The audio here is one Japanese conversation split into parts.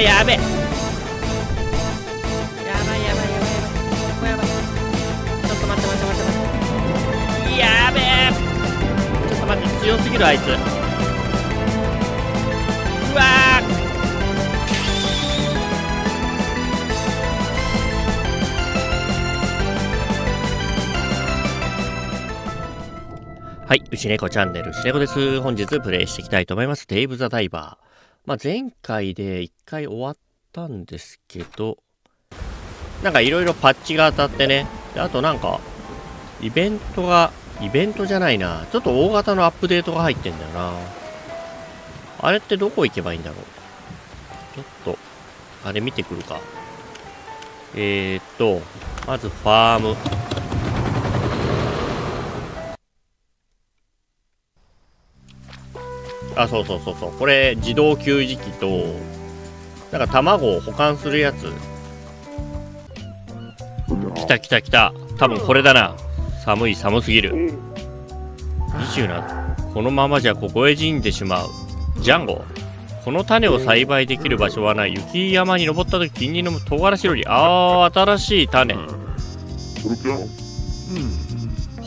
わやべえやばいやばいやばいやばいここやばいちょっと待って待って待って待ってやべえちょっと待って強すぎるあいつうわーはい、牛猫チャンネル、牛猫です。本日プレイしていきたいと思います。デイブ・ザ・ダイバー。まあ、前回で一回終わったんですけど、なんかいろいろパッチが当たってね、であとなんか、イベントが、イベントじゃないな、ちょっと大型のアップデートが入ってんだよな。あれってどこ行けばいいんだろう。ちょっと、あれ見てくるか。えーっと、まずファーム。あ、そうそうそうそう。これ、自動給餌器と、なんか卵を保管するやつ。来た来た来た。多分これだな。寒い寒すぎる。27。このままじゃここへ死んでしまう。ジャンゴ。この種を栽培できる場所はない。雪山に登った時近隣の唐辛子より、あー、新しい種。ホ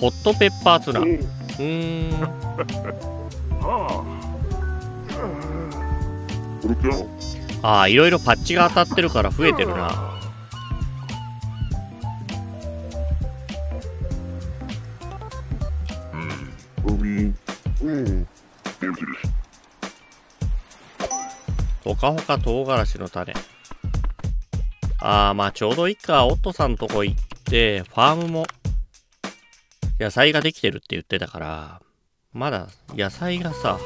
ットペッパーツナ。うーん。ああ、いろいろパッチが当たってるから増えてるな。ほかほか唐辛子の種。ああ、まあちょうどいいか。オットさんのとこ行って、ファームも野菜ができてるって言ってたから、まだ野菜がさ、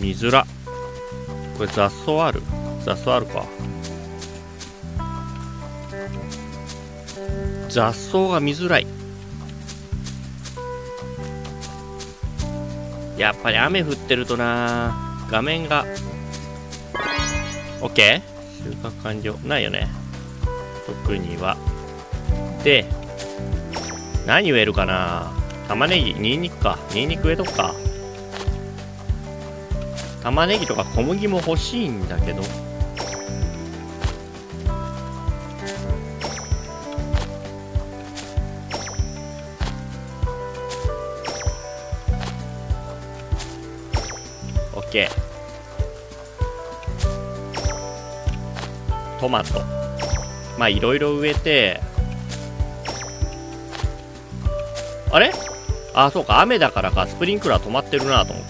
見づら。これ雑草ある。雑草あるか。雑草が見づらい。やっぱり雨降ってるとな。画面が。OK? 収穫完了。ないよね。特には。で何植えるかな。玉ねぎニンニクか。ニンニク植えとくか。玉ねぎとか小麦も欲しいんだけど。オッケートマト。まあいろいろ植えて。あれ？ああそうか。雨だからか。スプリンクラー止まってるなと思ったら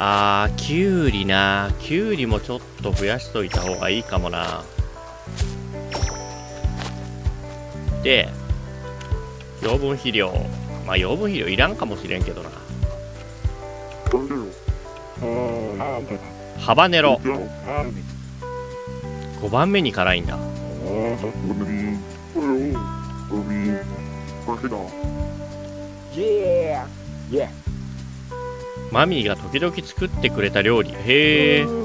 あー、きゅうりな。きゅうりもちょっと増やしといた方がいいかもな。で、養分肥料。まあ養分肥料いらんかもしれんけどな。ハバネロ。5番目に辛いんだ。マミーが時々作ってくれた料理。へえ。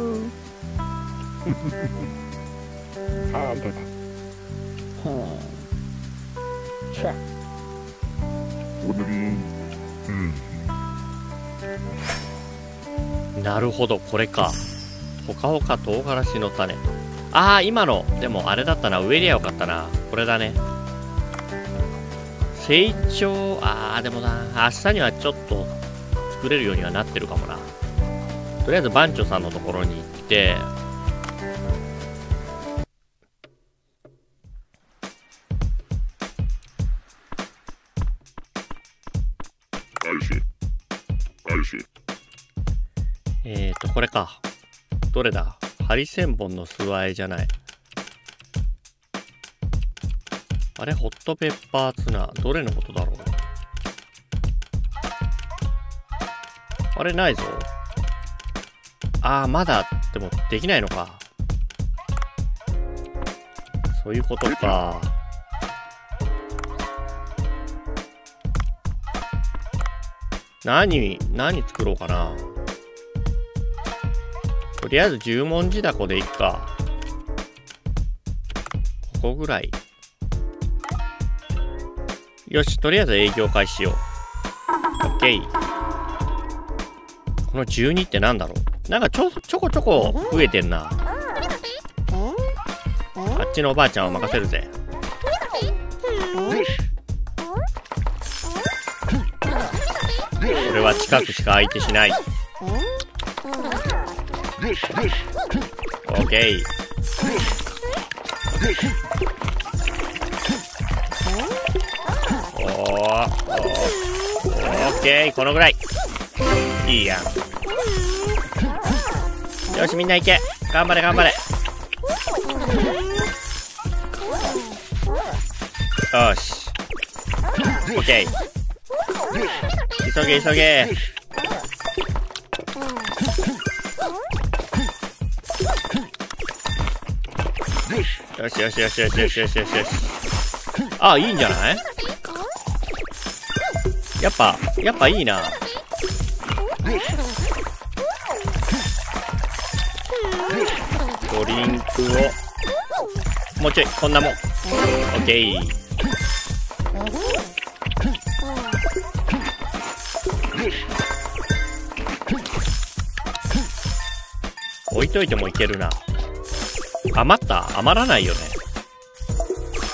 なるほど、これか。ほかほか唐辛子の種。ああ、今の。でもあれだったな。植えりゃよかったな。これだね。成長、ああ、でもな。明日にはちょっと作れるようにはなってるかもな。とりあえず番長さんのところに行って、えーと、これか。どれだ？ハリセンボンの巣あえじゃない。あれ？ホットペッパーツナ。どれのことだろうあれないぞ。ああ、まだ、でもできないのか。そういうことか。何、何作ろうかな。とりあえず十文字だこでいっか。ここぐらい。よしとりあえず営業開始しよう OK この12ってなんだろう？なんかちょちょこちょこ増えてんな。あっちのおばあちゃんを任せるぜ。これは近くしか相手しない。OK おー。オッケー。このぐらい。いいやん。よしみんな行け。頑張れ頑張れ。よし。オッケー。急げ急げ。よしよしよしよしよしよしよしよし。あいいんじゃない？やっぱやっぱいいな。ドリンクを。もうちょいこんなもん。オッケー。置いといてもいけるな。余った？余らないよね。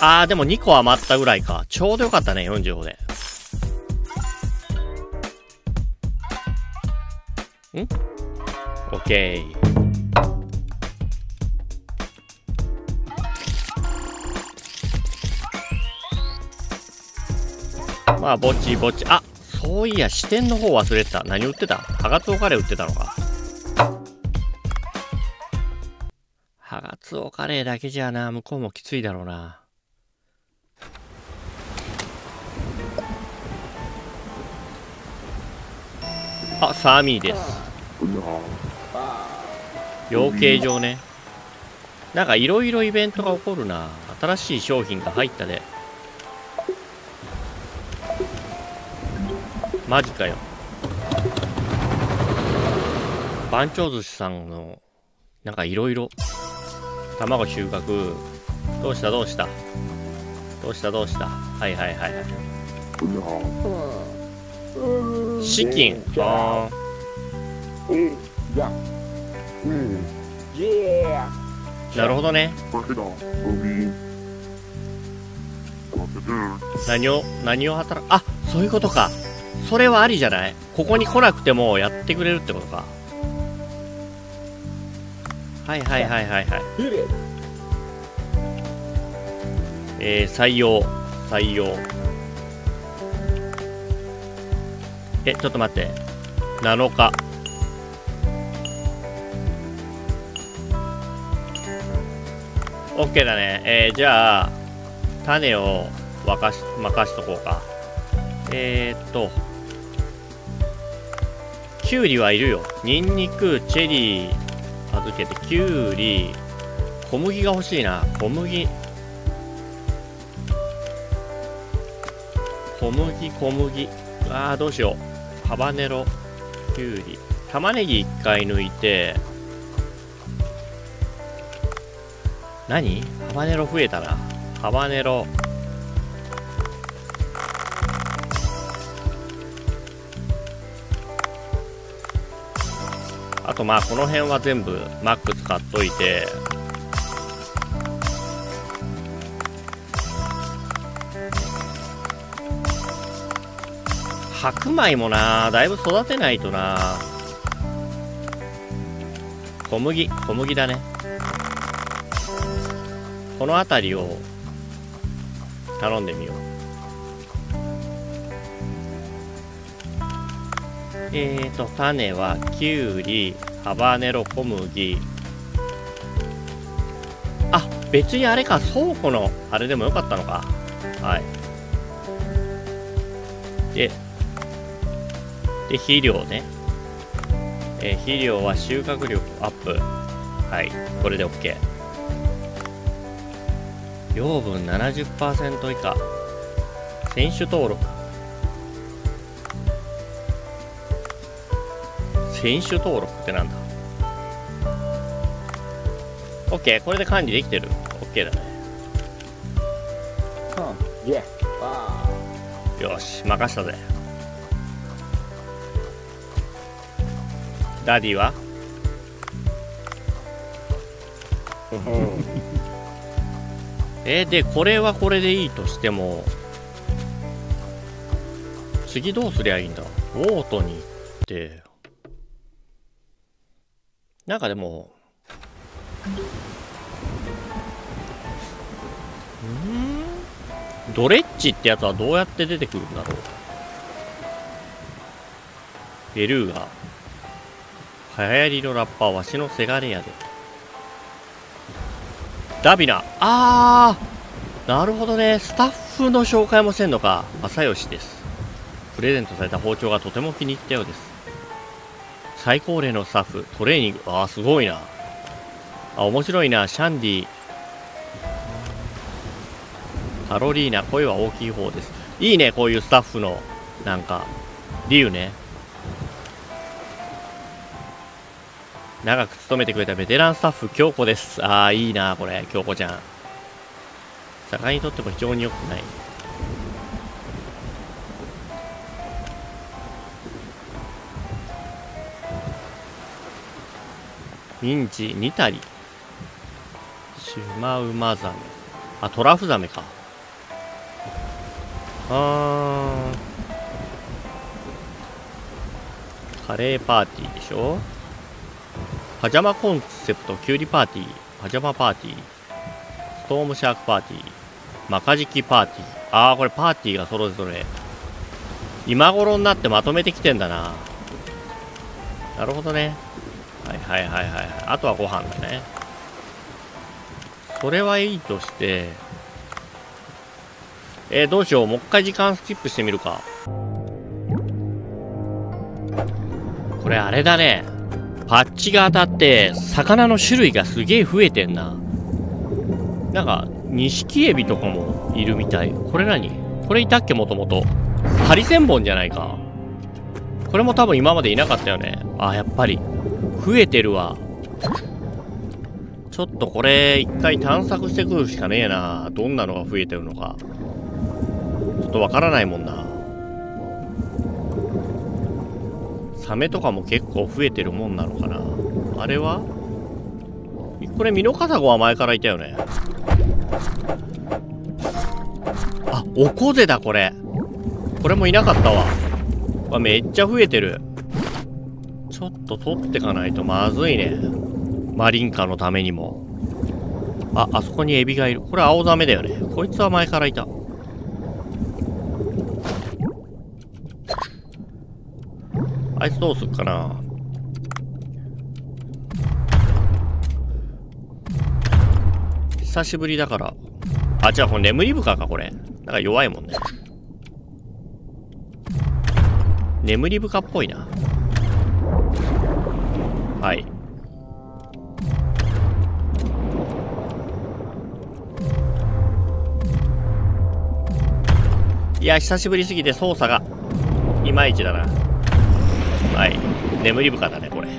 あーでも2個余ったぐらいか。ちょうどよかったね45で。ん？オッケーまあぼちぼち。あそういや支店の方忘れてた。何売ってた？ハガツオカレー売ってたのか。ハガツオカレーだけじゃな向こうもきついだろうな。あサーミーです。養鶏場ね。なんかいろいろイベントが起こるな。新しい商品が入ったでマジかよ。番長寿司さんのなんかいろいろ。卵収穫。どうした？どうした？どうした？どうした？はいはいはいはい。資金あーなるほどね。何を何を働くあそういうことか。それはありじゃない？ここに来なくてもやってくれるってことか。はいはいはいはいはい。えー、採用採用。えちょっと待って。7日オッケーだね。えー、じゃあ種を沸かし任しとこうか。えー、っときゅうりはいるよ。にんにくチェリー預けてきゅうり小麦が欲しいな。小麦小麦小麦。あーどうしよう。ハバネロきゅうり玉ねぎ1回抜いて何？ハバネロ増えたな。ハバネロ。あとまあこの辺は全部マック使っといて。白米もな。だいぶ育てないとな。小麦小麦だね。この辺りを頼んでみよう。えーと種はきゅうりハバネロ小麦。あ別にあれか倉庫のあれでもよかったのか。はい。でで肥料ね。えー、肥料は収穫力アップ。はい。これで OK 養分70%以下。選手登録。選手登録ってなんだ ?OK これで管理できてる ?OK だね。よし任したぜ。ダディは？えでこれはこれでいいとしても次どうすりゃいいんだ？オートに行って。なんかでもうん？ドレッジってやつはどうやって出てくるんだろう？ベルーガ。流行りのラッパーわしのせがれやで。ダビナ。あー。なるほどね。スタッフの紹介もせんのか。正義です。プレゼントされた包丁がとても気に入ったようです。最高齢のスタッフトレーニング。ああすごいな。あ面白いな。シャンディ。カロリーナ。声は大きい方です。いいねこういうスタッフのなんか理由ね。長く勤めてくれたベテランスタッフ京子です。ああいいなこれ。京子ちゃん。魚にとっても非常に良くない。ミンチニタリ。シュマウマザメ。あトラフザメか。あー。カレーパーティーでしょ。パジャマコンセプトキュウリパーティーパジャマパーティーストームシャークパーティーマカジキパーティー。ああこれパーティーがそれぞれ。今頃になってまとめてきてんだな。なるほどね。はいはいはいはい。あとはご飯だね。それはいいとしてえー、どうしよう。もう一回時間スキップしてみるか。これあれだね。パッチが当たって魚の種類がすげえ増えてんな。なんか錦エビとかもいるみたい。これ何？これいたっけもともと。ハリセンボンじゃないか。これも多分今までいなかったよね。あやっぱり。増えてるわ。ちょっとこれ一回探索してくるしかねえな。どんなのが増えてるのか。ちょっとわからないもんな。サメとかも結構増えてるもんなのかな。あれは？これミノカサゴは前からいたよね。あオコゼだこれ。これもいなかったわ。わめっちゃ増えてる。ちょっと取ってかないとまずいね。マリンカのためにも。ああそこにエビがいる。これ青ザメだよね。こいつは前からいた。あいつどうすっかな。久しぶりだから。あじゃあ眠り深かこれ。なんか弱いもんね。眠り深っぽいな。はい。いや久しぶりすぎて操作がいまいちだな。はい。眠り深だねこれ。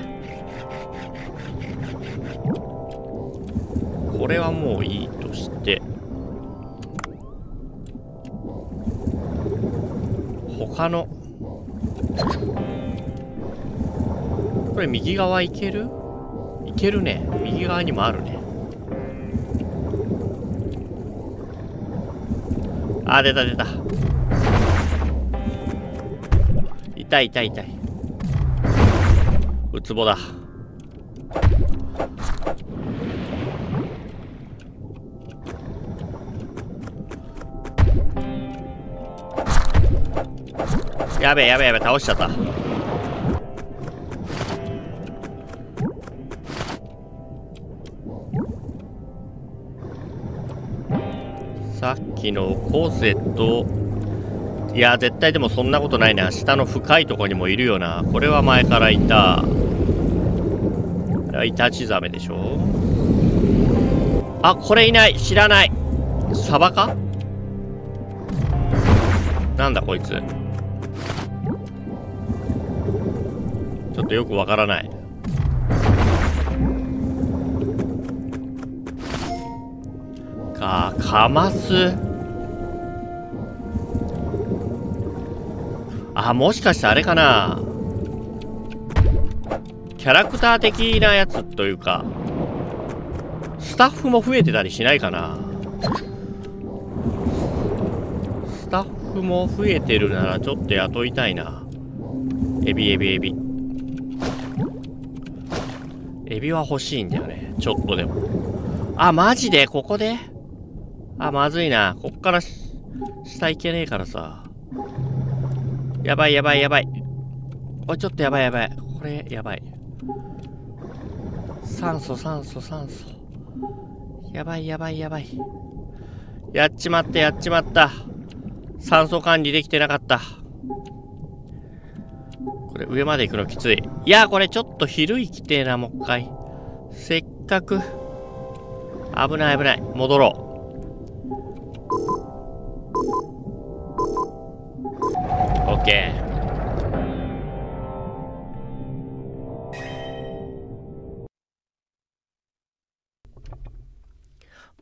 これはもういいとして。他の。これ右側行ける？行けるね。右側にもあるね。あ出た出た。痛い痛い痛い。ウツボだ。やべえやべえやべえ倒しちゃった。さっきのコーセット。いや絶対でもそんなことないな下の深いとこにもいるよな。これは前からいた。イタチザメでしょ？あこれいない。知らない。サバか？なんだこいつ。ちょっとよくわからない。かカマスあ、もしかしてあれかな？キャラクター的なやつというか、スタッフも増えてたりしないかなスタッフも増えてるならちょっと雇いたいな。エビエビエビ。エビは欲しいんだよね。ちょっとでも。あ、マジで？ここで？あ、まずいな。こっから下行けねえからさ。やばいやばいやばい。おい、ちょっとやばいやばい。これ、やばい。酸素、酸素、酸素。やばいやばいやばい。やっちまったやっちまった。酸素管理できてなかった。これ上まで行くのきつい。いや、これちょっと昼行きてえな、もう一回。せっかく。危ない危ない。戻ろう。オッケー。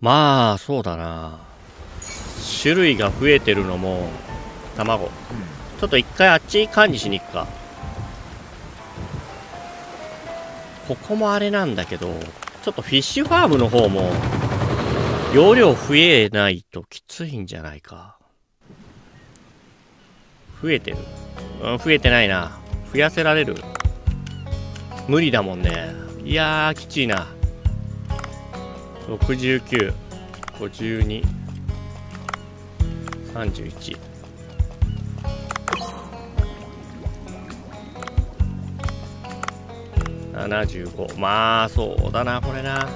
まあ、そうだな。種類が増えてるのも、卵。ちょっと一回あっち管理しに行くか。ここもあれなんだけど、ちょっとフィッシュファームの方も、容量増えないときついんじゃないか。増えてるうん、増えてないな。増やせられる無理だもんね。いやー、きちいな。69、52、31。75まあそうだなこれな。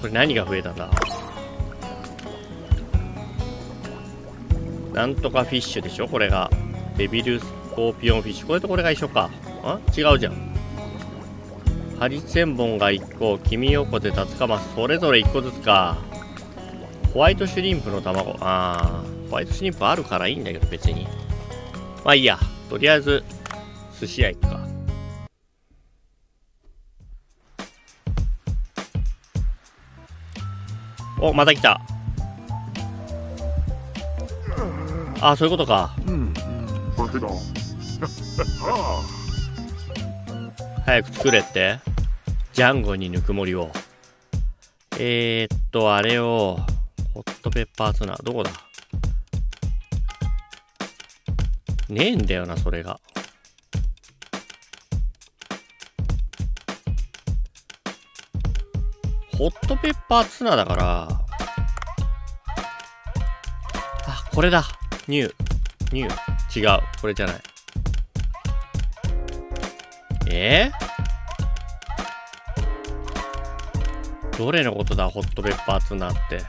これ何が増えたんだ？なんとかフィッシュでしょ？これが。デビルスコーピオンフィッシュ。これとこれが一緒か。あ？違うじゃん。ハリセンボンが1個キミヨコゼタツカマスそれぞれ1個ずつか。ホワイトシュリンプの卵。ああホワイトシュリンプあるからいいんだけど別に。まあいいや。とりあえず寿司屋行くか。おまた来た。あそういうことか。うん 早く作れって？ジャンゴにぬくもりを。えー、っとあれをホットペッパーツナー。どこだ？ねえんだよなそれが。ホットペッパーツナだから。あこれだ。ニュー。ニュー。違う。これじゃない。えー、どれのことだホットペッパーツナって。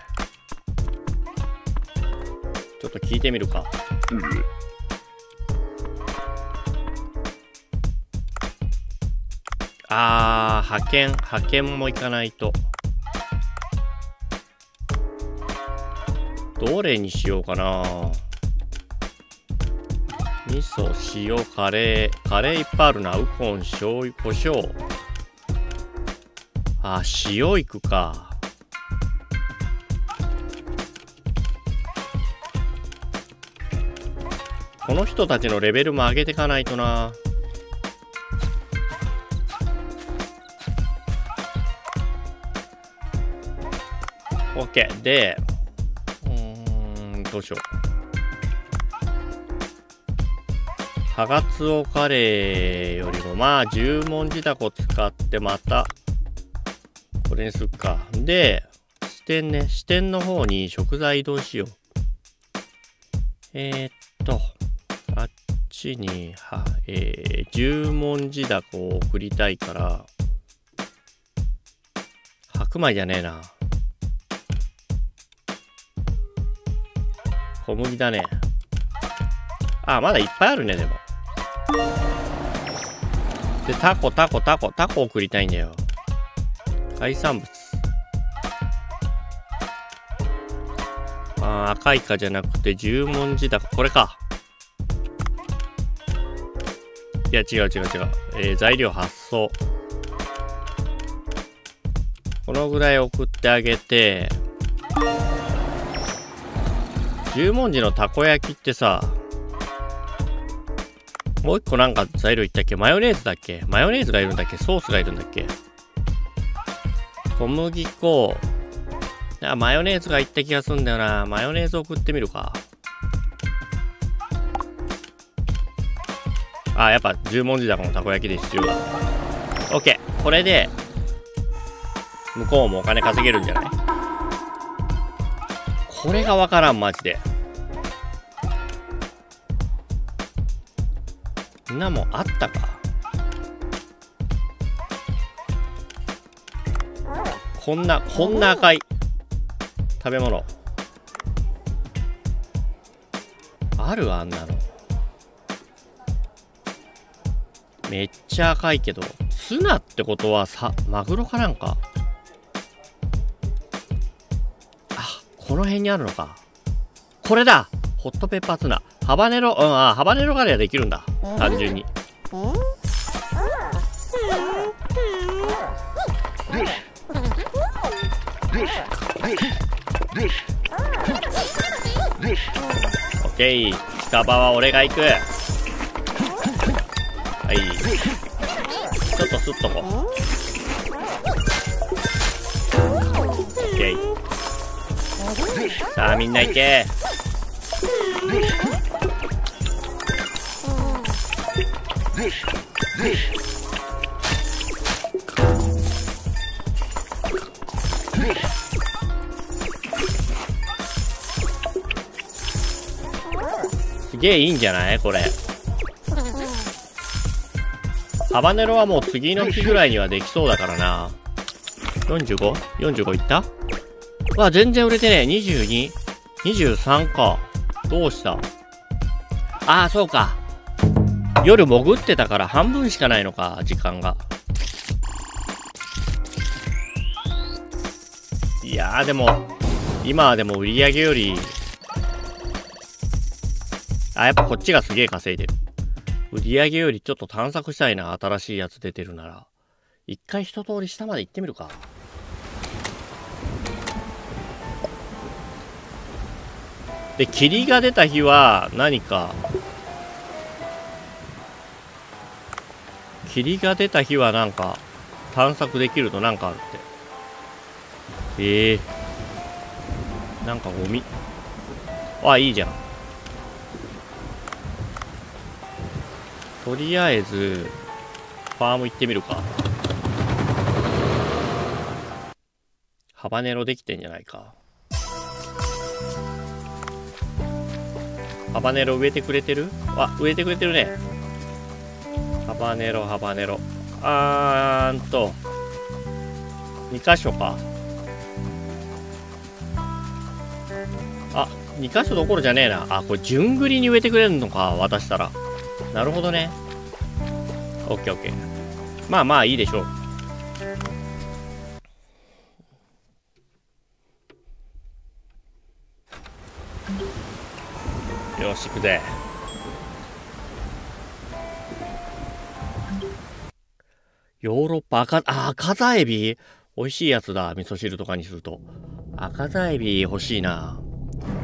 ちょっと聞いてみるか、うん。あー、派遣、派遣も行かないと。どれにしようかな味噌、塩、カレー。カレーいっぱいあるな。ウコン、醤油、胡椒。あ、塩いくか。この人たちのレベルも上げていかないとな。OK。で、うーん、どうしよう。ハガツオカレーよりも、まあ、十文字だこ使ってまた、これにすっか。で、支店ね、支店の方に食材移動しよう。えー、っと、あっちに、は、えー、十文字だこを送りたいから、白米じゃねえな。小麦だね。あ、まだいっぱいあるね、でも。で、タコ、タコ、タコ、タコ送りたいんだよ。海産物。あ、赤イカじゃなくて十文字だ。これか。いや、違う違う違う。えー、材料発送。このぐらい送ってあげて、十文字のたこ焼きってさ、もう一個なんか材料いったっけ？マヨネーズだっけ？マヨネーズがいるんだっけ？ソースがいるんだっけ？小麦粉。あ、マヨネーズがいった気がするんだよな。マヨネーズ送ってみるか。あ、やっぱ十文字だこのたこ焼きで必要だ。オッケー。これで、向こうもお金稼げるんじゃない？これがわからん、マジで。んなもあったか？こんなこんな赤い食べ物。あるあんなの。めっちゃ赤いけどツナってことはさマグロかなんか？あこの辺にあるのか。これだ！ホットペッパーツナ。ハバネロうんあハバネロガレはできるんだ。単純に。オッケー。近場は俺が行く。はい。ちょっとすっとこ。オッケー。さあみんな行け。すげえいいんじゃないこれ。ハバネロはもう次の日ぐらいにはできそうだからな。45?45 いった？わ、全然売れてねえ。22?23 か。どうした？ああ、そうか。夜潜ってたから半分しかないのか、時間が。いやでも、今はでも売り上げより、あ、やっぱこっちがすげえ稼いでる。売り上げよりちょっと探索したいな、新しいやつ出てるなら。一回一通り下まで行ってみるか。で、霧が出た日は何か霧が出た日はなんか探索できるとなんかあるって。ええー、なんかゴミ。あいいじゃん。とりあえずファーム行ってみるか。ハバネロできてんじゃないか。ハバネロ植えてくれてる？あ植えてくれてるね。ハバネロ、ハバネロ。あーんと、2箇所か。あ、2箇所どころじゃねえな。あ、これ順繰りに植えてくれるのか、渡したら。なるほどね。オッケーオッケー。まあまあいいでしょう。よし、行くぜ。ヨーロッパ赤、あ、赤座エビ？美味しいやつだ。味噌汁とかにすると。赤座エビ欲しいな。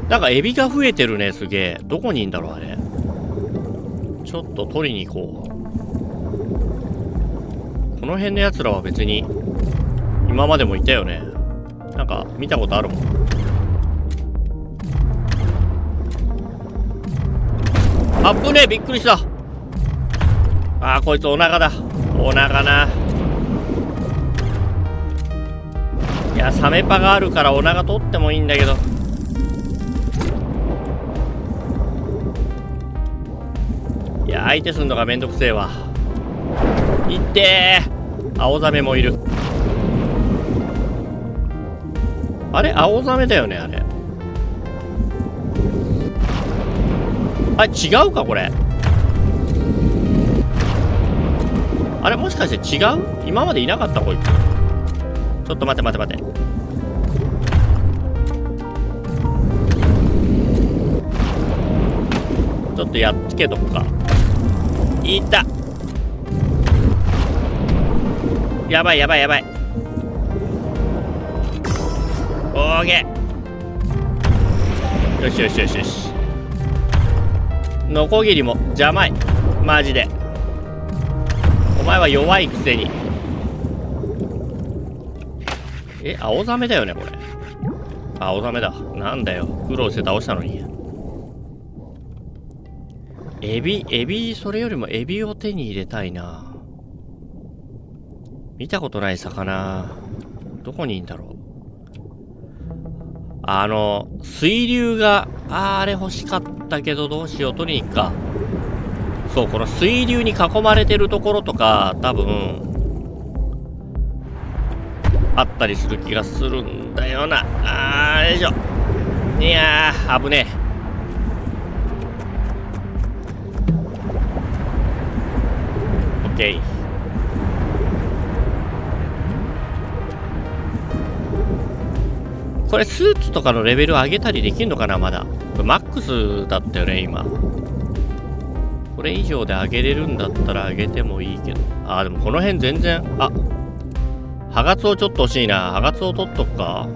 なんかエビが増えてるね、すげえ。どこにいんだろう、あれ。ちょっと取りに行こう。この辺の奴らは別に、今までもいたよね。なんか、見たことあるもん。あっぶねえびっくりしたあーこいつお腹だ。お腹な。いやサメパがあるからお腹取ってもいいんだけど。いや相手すんのがめんどくせえわ。いってー。青ザメもいる。あれ？青ザメだよねあれ。あ違うかこれ。あれもしかして違う？今までいなかったこいつちょっと待て待て待て。ちょっとやっつけとくか。いった。やばいやばいやばい。オーケーよしよしよしよし。ノコギリも邪魔い。マジで。前は弱いくせに。え青ザメだよねこれ。青ザメだ。なんだよ。苦労して倒したのに。エビエビそれよりもエビを手に入れたいな。見たことない魚。どこにいんだろう。あの、水流が、あれ欲しかったけどどうしよう、取りに行くか。そう、この水流に囲まれてるところとか、多分、あったりする気がするんだよな。あー、よいしょ。いやー、危ねえ。オッケー。これスーツとかのレベル上げたりできるのかなまだ。マックスだったよね、今。これ以上で上げれるんだったら上げてもいいけど。あー、でもこの辺全然、あ、ハガツオちょっと欲しいな。ハガツオ取っとくか。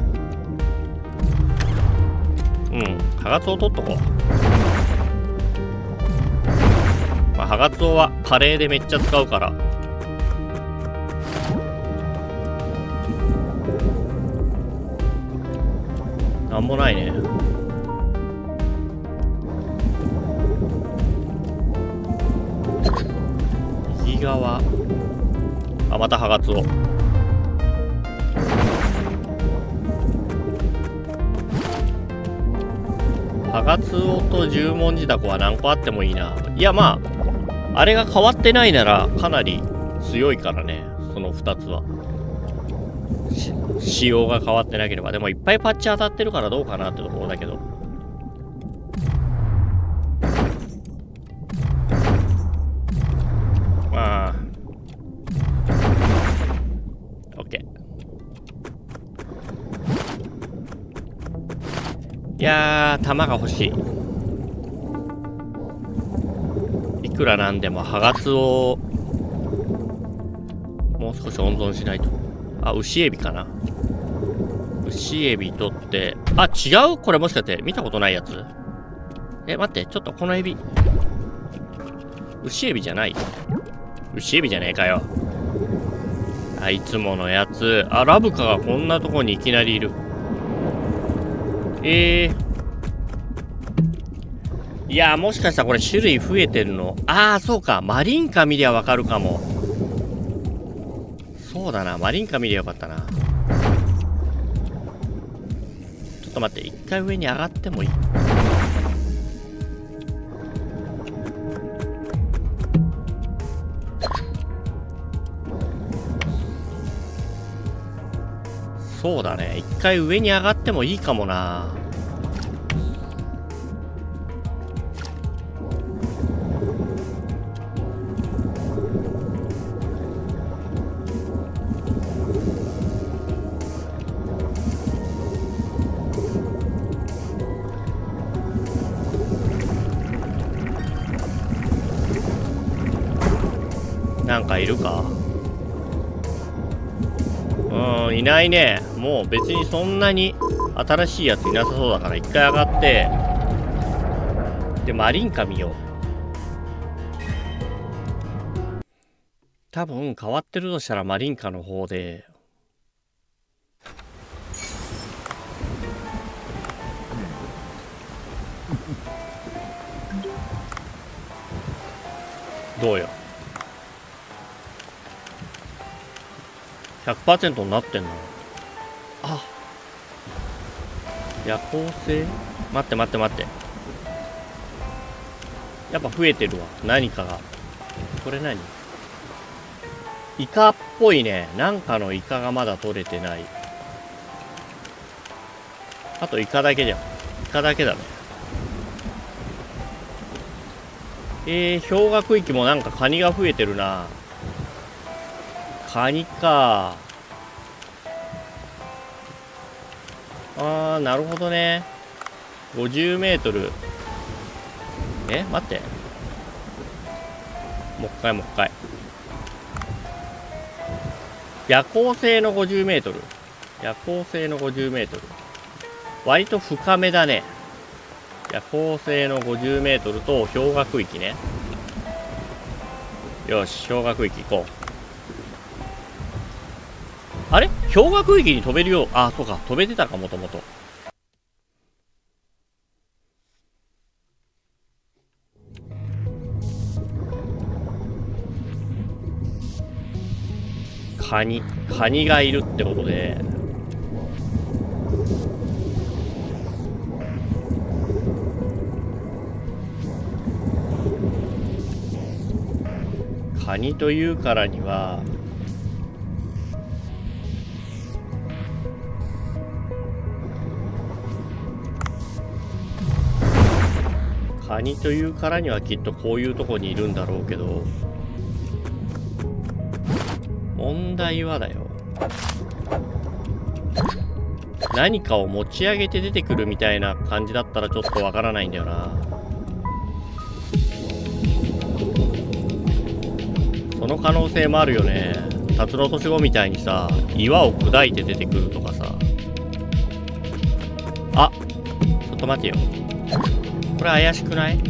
うん、ハガツオ取っとこう。まあ、ハガツオはカレーでめっちゃ使うから。なんもないね側。あまたハガツオハガツオと十文字ダコは何個あってもいいな。いやまああれが変わってないならかなり強いからね。その2つは。仕様が変わってなければ。でもいっぱいパッチ当たってるからどうかなってところだけど。いやー、弾が欲しい。いくらなんでも、ハガツを、もう少し温存しないと。あ、牛エビかな。牛エビ取って、あ、違う？これもしかして見たことないやつ？え、待って、ちょっとこのエビ。牛エビじゃない牛エビじゃねえかよ。あ、いつものやつ。あ、ラブカがこんなとこにいきなりいる。えー。いやもしかしたらこれ種類増えてるの。ああ、そうか。マリンカ見りゃわかるかも。そうだな。マリンカ見りゃよかったな。ちょっと待って。一回上に上がってもいい？そうだね。一回上に上がってもいいかもな。いるか？うんいないね。もう別にそんなに新しいやついなさそうだから一回上がって。でマリンカ見よう。多分変わってるとしたらマリンカの方で。どうよ？100%になってんの？あ。夜行性？待って待って待って。やっぱ増えてるわ。何かが。これ何？イカっぽいね。なんかのイカがまだ取れてない。あとイカだけじゃん。イカだけだね。えー、氷河区域もなんかカニが増えてるなカニか。あーなるほどね。50メートル。え待って。もう一回もう一回夜行性の50メートル。夜行性の50メートル。割と深めだね。夜行性の 50m と氷河区域ね。よし氷河区域行こう。氷河区域に飛べるようあそうか飛べてたかもともと。カニカニがいるってことで。カニというからにはカニというからにはきっとこういうとこにいるんだろうけど問題はだよ。何かを持ち上げて出てくるみたいな感じだったらちょっとわからないんだよな。その可能性もあるよね。辰の年子みたいにさ岩を砕いて出てくるとかさ。あちょっと待てよ。これ怪しくない？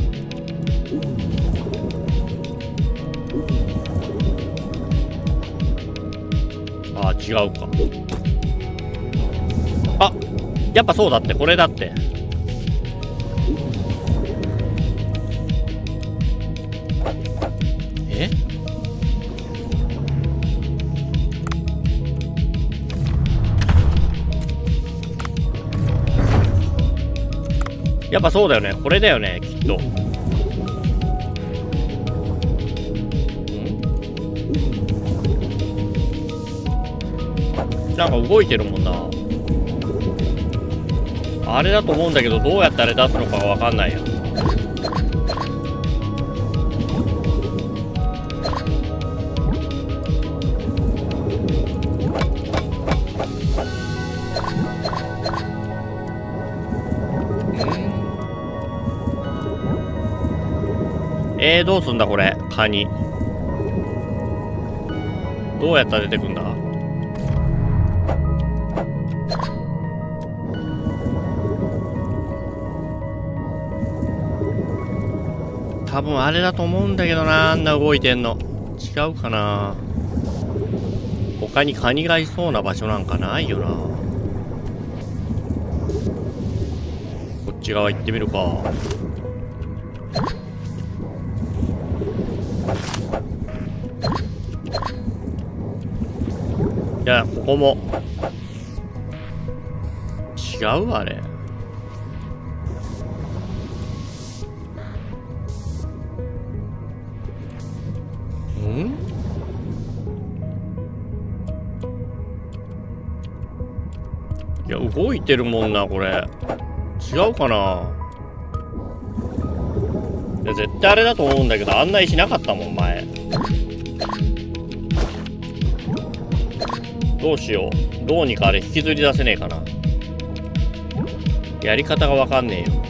ああ違うか。あやっぱそうだって。これだって。やっぱそうだよね。これだよねきっと。なんか動いてるもんな。あれだと思うんだけどどうやってあれ出すのかがわかんないよ。えー、どうすんだこれ？カニ。どうやったら出てくんだ？多分あれだと思うんだけどなあんな動いてんの。違うかな。他にカニがいそうな場所なんかないよな。こっち側行ってみるか。いやここも違うわあれ。ん？いや動いてるもんなこれ。違うかな？いや絶対あれだと思うんだけど案内しなかったもん前。どうしよう。どうにかあれ引きずり出せねえかな。やり方がわかんねえよ。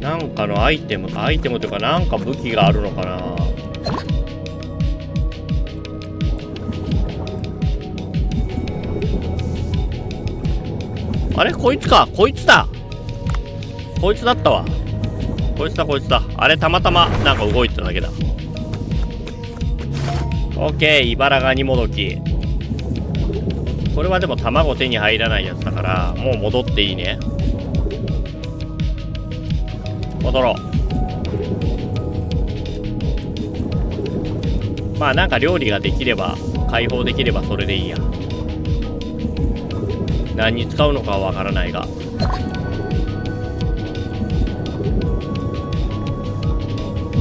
なんかのアイテムアイテムというかなんか武器があるのかな。あれ？こいつか。こいつだ。こいつだったわ。こいつだこいつだ。あれたまたまなんか動いてただけだ。オッケー茨ガニもどき。これはでも卵手に入らないやつだからもう戻っていいね。戻ろう。まあなんか料理ができれば解放できればそれでいいや。何に使うのかはわからないが。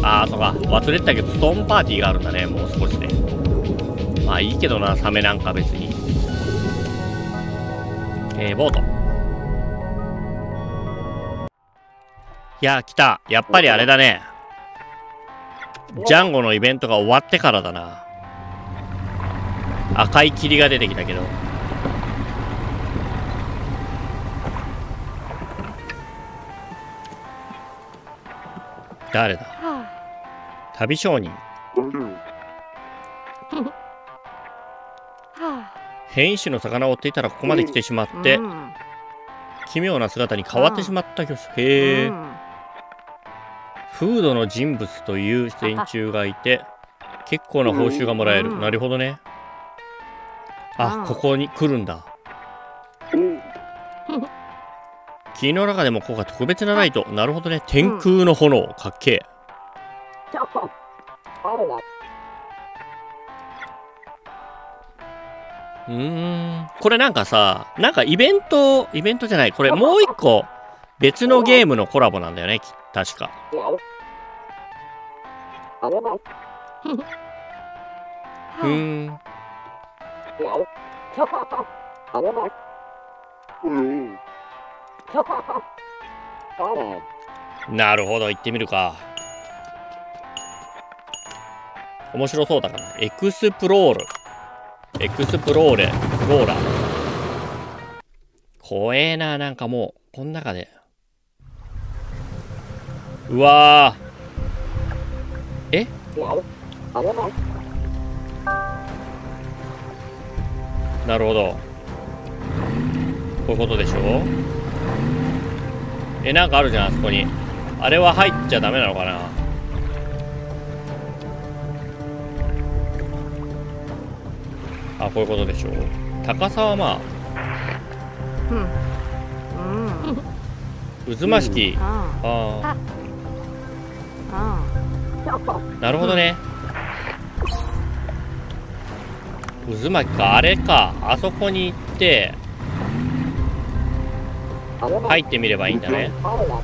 ああそうか。忘れてたけどストーンパーティーがあるんだねもう少しで。まあいいけどなサメなんか別に。えー、ボート。いや来た。やっぱりあれだね。ジャンゴのイベントが終わってからだな。赤い霧が出てきたけど。誰だ？旅商人変異種の魚を追っていたらここまで来てしまって奇妙な姿に変わってしまった教師へえフードの人物という連中がいて結構な報酬がもらえる。なるほどね。あここに来るんだ。木の中でもここが特別なライト。なるほどね。天空の炎かっけえうん。これなんかさ、なんかイベント、イベントじゃない、これもう一個別のゲームのコラボなんだよね、確か。うん。なるほど、行ってみるか。面白そうだから。 Explore。エクスプローレ、ローラ。怖えな、なんかもう、この中で。うわー。え？なるほど。こういうことでしょ？え、なんかあるじゃん、あそこに。あれは入っちゃダメなのかな？あこういうことでしょう。高さはまあ。渦巻きああ。なるほどね。渦巻きか。あれか。あそこに行って。入ってみればいいんだね。行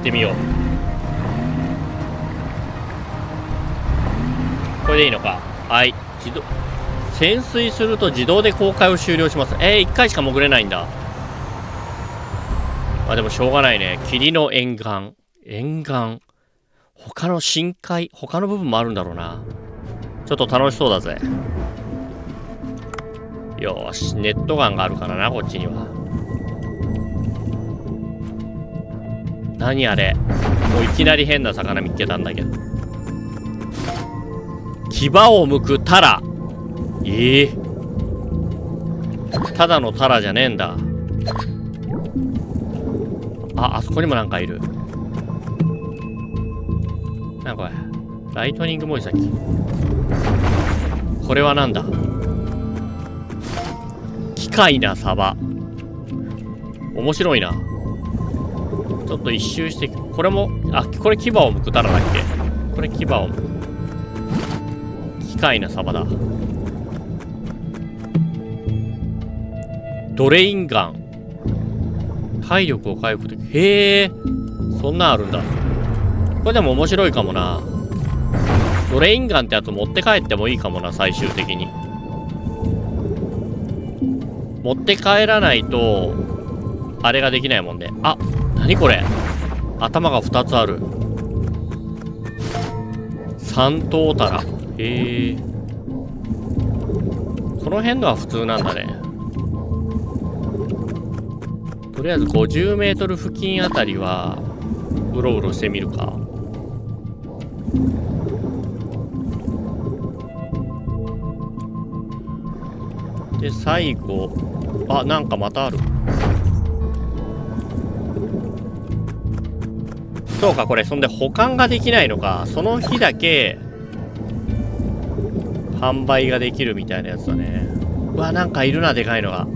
ってみようこれでいいのか。はい。自動潜水すると自動で公開を終了します。えー、1回しか潜れないんだ。まあでもしょうがないね。霧の沿岸。沿岸。他の深海他の部分もあるんだろうな。ちょっと楽しそうだぜ。よし。ネットガンがあるからなこっちには。何あれ。もういきなり変な魚見つけたんだけど。牙を剥くタラ。ええ。ー、ただのタラじゃねえんだ。ああそこにもなんかいる。なんこれライトニングモイサキこれはなんだ？機械なサバ。面白いな。ちょっと一周してこれもあこれ牙を剥くタラだっけ？これ牙を剥く。械なサバだ。ドレインガン。体力を回復できへえ。そんなんあるんだ。これでも面白いかもな。ドレインガンってやつ持って帰ってもいいかもな最終的に。持って帰らないとあれができないもんね。あ何これ。頭が2つある。三頭タラへえこの辺のは普通なんだね。とりあえず 50m 付近あたりはうろうろしてみるか。で最後あなんかまたある。そうかこれ。そんで保管ができないのか。その日だけ販売ができるみたいなやつだね。うわなんかいるなでかいのが。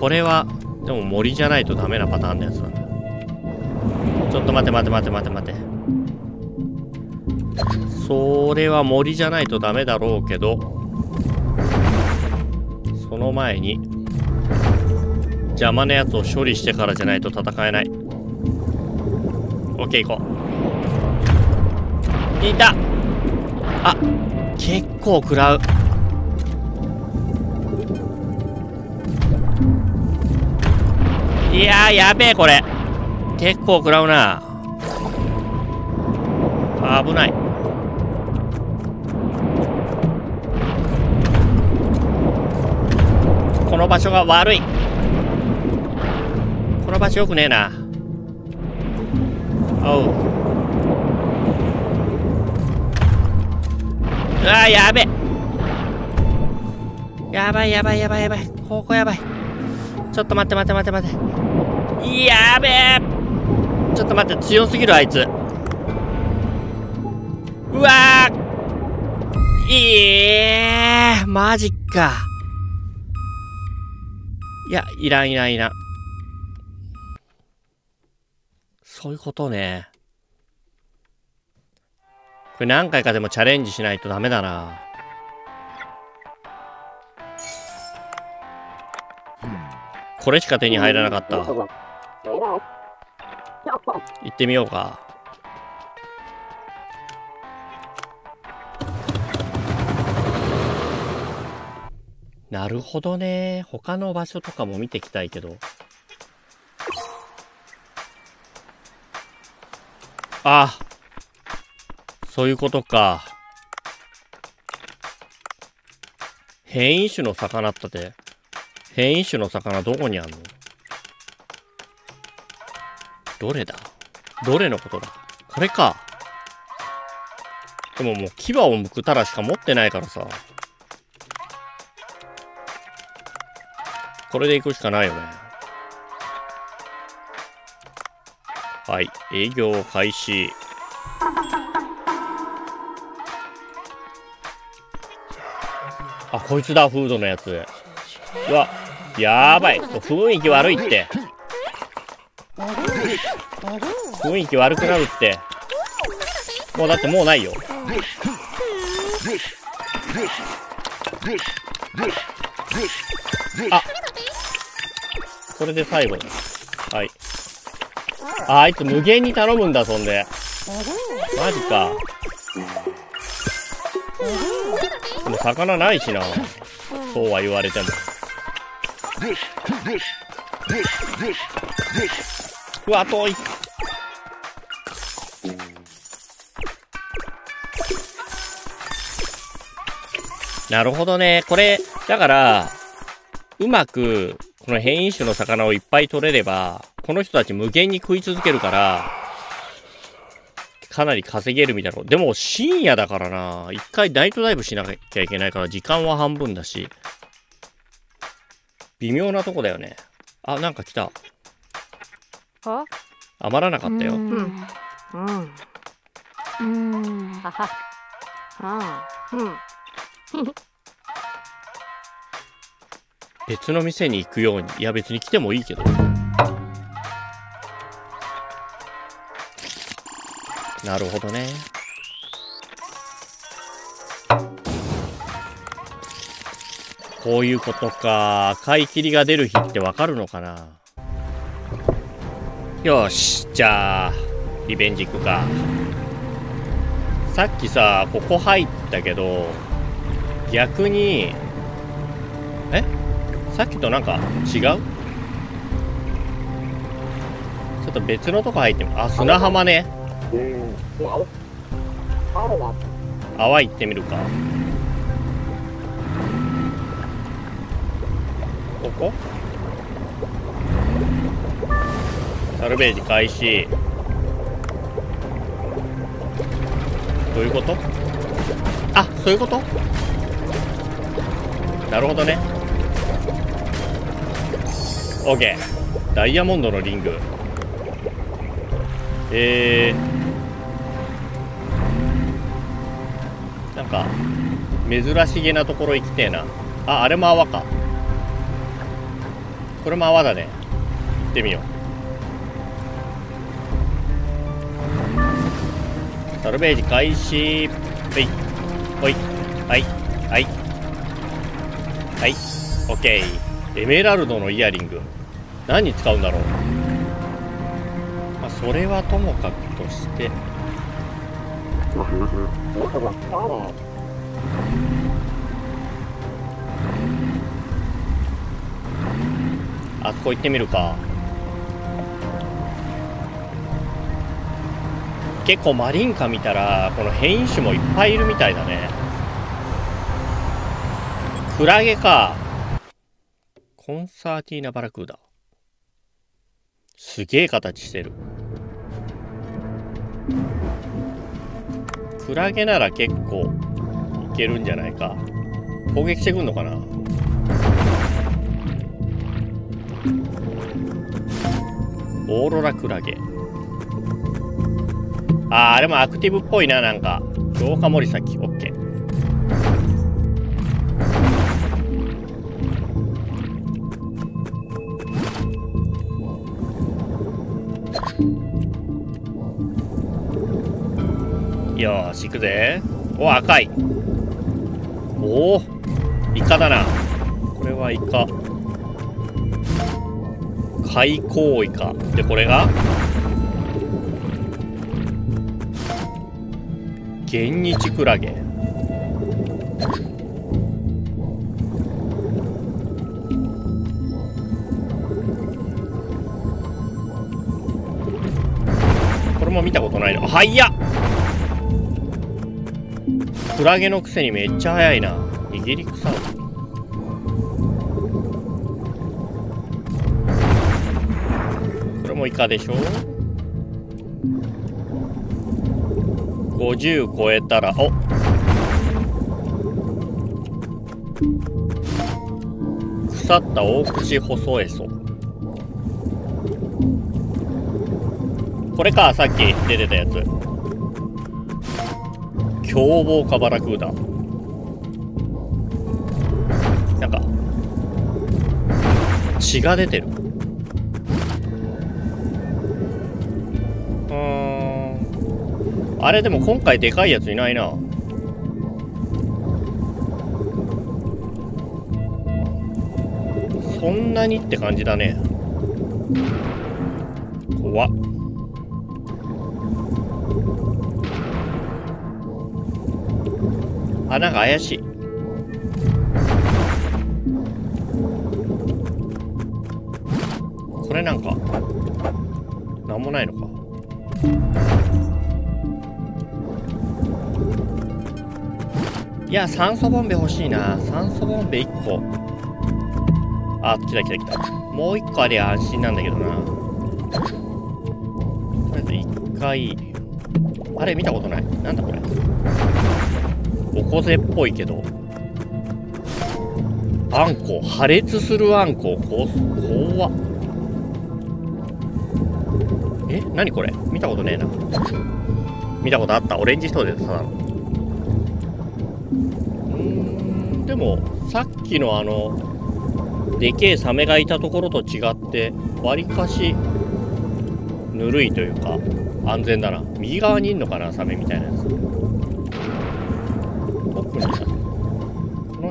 これはでも森じゃないとダメなパターンのやつなんだちょっと待て待て待て待て待て。それは森じゃないとダメだろうけどその前に邪魔なやつを処理してからじゃないと戦えない。OK 行こう。いた。あ結構食らう。いややべえこれ。結構食らうな。危ない。この場所が悪い。この場所よくねえな。おう。わやべやばいやばいやばいやばい。ここやばい。ちょっと待って待って待って待って。やべえちょっと待って、強すぎるあいつ。うわーいえーマジか。いや、いらんいらんいらん。そういうことね。これ何回かでもチャレンジしないとダメだな。これしか手に入らなかった。行ってみようか。なるほどね。他の場所とかも見てきたいけど。あ、そういうことか。変異種の魚ったて。変異種の魚どこにあんの？どれだ？どれのことだ？これか。でももう牙を剥くたらしか持ってないからさ。これで行くしかないよね。はい。営業開始。あ、こいつだ、フードのやつ。うわ、やばい。雰囲気悪いって。雰囲気悪くなるって。もうだってもうないよ。あこれで最後だ。はい。あ、あいつ無限に頼むんだ、そんで。マジか。でも魚ないしな。そうは言われても。うわ、遠い。なるほどね。これ、だから、うまく、この変異種の魚をいっぱい取れれば、この人たち無限に食い続けるから、かなり稼げるみたいな。でも深夜だからな。一回ナイトダイブしなきゃいけないから時間は半分だし。微妙なとこだよね。あ、なんか来た。は？余らなかったよ。うん。うん。うん。はは。はうん。別の店に行くように。いや別に来てもいいけど。なるほどね。こういうことか。買い切りが出る日ってわかるのかなよし。じゃあ、リベンジ行くか。さっきさ、ここ入ったけど、逆に、え？さっきとなんか違う？ちょっと別のとこ入ってみあ、砂浜ね。泡行ってみるか？ここ？サルベージ開始。どういうこと？あ、そういうこと？なるほどね。OK。ダイヤモンドのリング。えー、か、珍しげなところ行きてえな。あ、あれも泡か。これも泡だね。行ってみよう。サルベージ開始。ほい。ほい。はい。はい。はい。オッケー。エメラルドのイヤリング。何に使うんだろう。まあ、それはともかくとして。あそこ行ってみるか。結構マリンカ見たら、この変異種もいっぱいいるみたいだね。クラゲか。コンサーティーナバラクーダ。すげえ形してる。クラゲなら結構けるんじゃないか。攻撃してくんのかな？オーロラクラゲ。あーあれもアクティブっぽいななんか。強化森崎。オッケー。よし行くぜ。お赤い。おおイカだな。これはイカ。開口イカ。でこれが？現日クラゲ。これも見たことないのはいやっ！クラゲのくせにめっちゃ速いな。握り草これもイカでしょ？50超えたらお。腐った大口細エソこれかさっき出てたやつ。凶暴カバラクーダなんか血が出てる。うん。あれでも今回でかいやついないな。そんなにって感じだね。怖っ。あなんか怪しい。これなんかなんもないのか。いや酸素ボンベ欲しいな。酸素ボンベ1個。あ来た来た来た。もう1個ありゃ安心なんだけどな。とりあえず1回。あれ見たことない。なんだこれ。おこぜっぽいけど。あんこ破裂するあんこ。こ怖っ。え？何これ？見たことねえな。見たことあった。オレンジ人でさうん。でもさっきのあのでけえサメがいたところと違ってわりかしぬるいというか安全だな。右側にいんのかなサメみたいなやつ。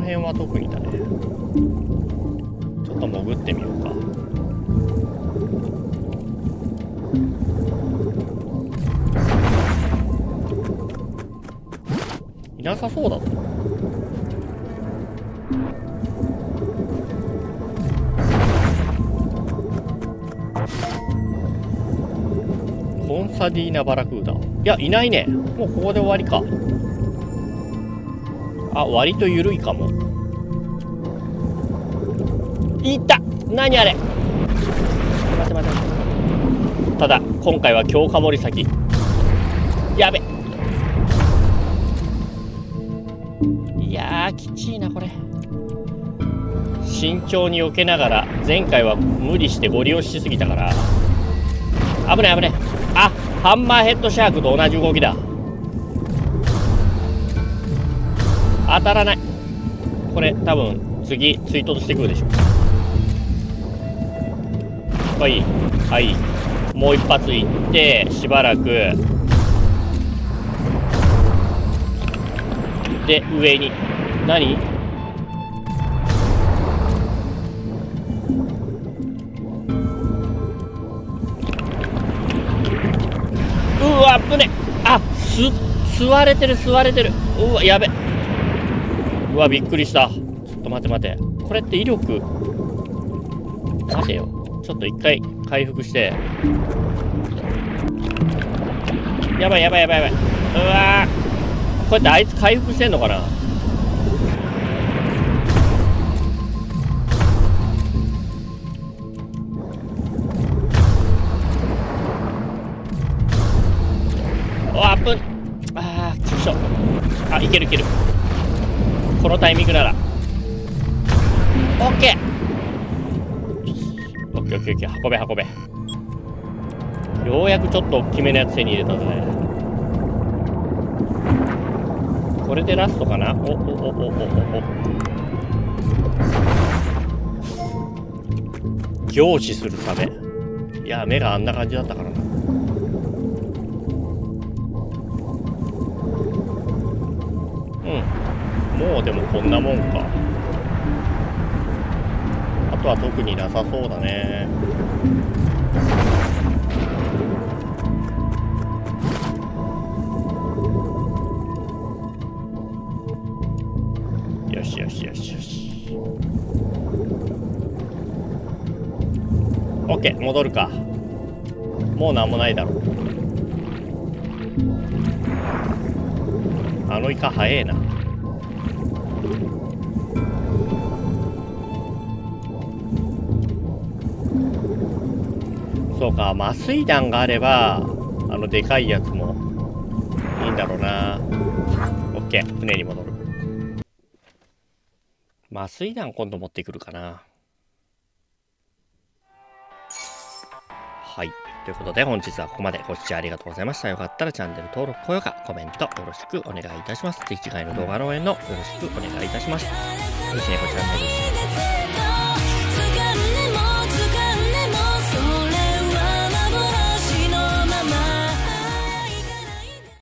辺は特にだね。ちょっと潜ってみようか。いなさそうだぞ。コンサディーナ・バラクーダ。いやいないね。もうここで終わりか。あ割と緩いかも。いった。何あれ。待て待て待て。ただ今回は強化森先やべ。いやーきちいなこれ。慎重に避けながら前回は無理してゴリ押ししすぎたから。危ない危ない。あハンマーヘッドシャークと同じ動きだ。当たらない。これ多分次追突してくるでしょはい。はい。もう一発いってしばらく。で上に。何？うわ危ねあす吸われてる吸われてる。うわやべ。うわびっくりした。ちょっと待て待て。これって威力？待てよ。ちょっと一回回復して。やばいやばいやばいやばい。うわこうやってあいつ回復してんのかな？あっあーちくしょうあいけるいける。のタイミングなら。オッケー。よきよき運べ運べ。ようやくちょっと大きめのやつ手に入れたぜ。これでラストかな？おおおおおおお。凝視するサメいや目があんな感じだったからな。もうでもこんなもんか。あとは特になさそうだね。よしよしよしよし。オッケー戻るか。もうなんもないだろう。あのイカ早えな。そうか麻酔弾があればあのでかいやつもいいんだろうな。オッケー。船に戻る。麻酔弾今度持ってくるかな。はい。ということで本日はここまで。ご視聴ありがとうございました。よかったらチャンネル登録高評価コメントよろしくお願いいたします。ぜひ次回の動画の応援のよろしくお願いいたします。よろしくねこちらので。す